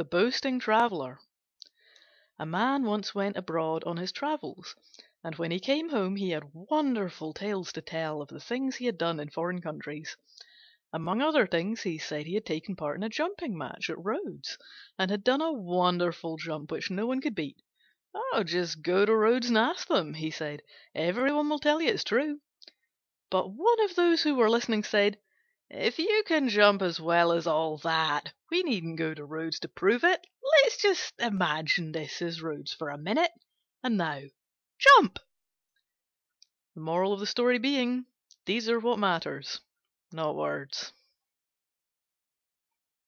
THE BOASTING TRAVELLER A Man once went abroad on his travels, and when he came home he had wonderful tales to tell of the things he had done in foreign countries. Among other things he said he had taken part in a jumping match at Rhodes, and had done a wonderful jump which no one could beat. Oh "just go to Rhodes and ask them," he said; "every one will tell you it is true." But one of those who were listening said, "If you can jump as well as all that, we needn't go to Rhodes to prove it. Let's just imagine this is Rhodes for a minute. And now jump!" The moral of the story being these are what matters, not words.